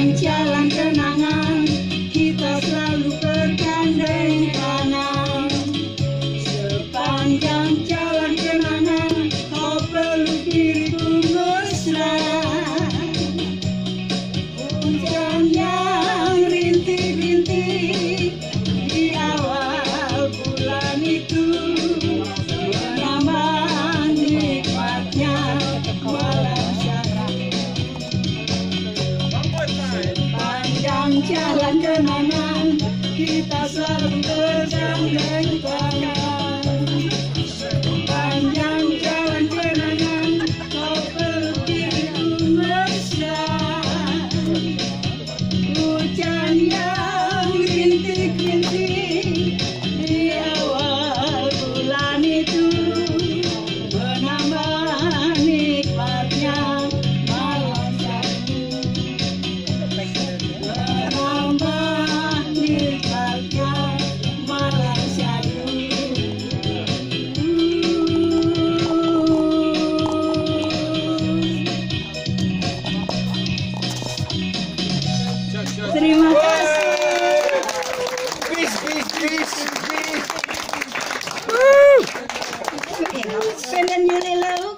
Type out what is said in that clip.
Jalan kenangan kita selalu bergandeng tangan. Sepanjang jalan kenangan kau peluk diriku mesra jalan kenangan kita selalu bergandeng tangan Terima kasih. Peace, peace. Pengen nyuri lauk?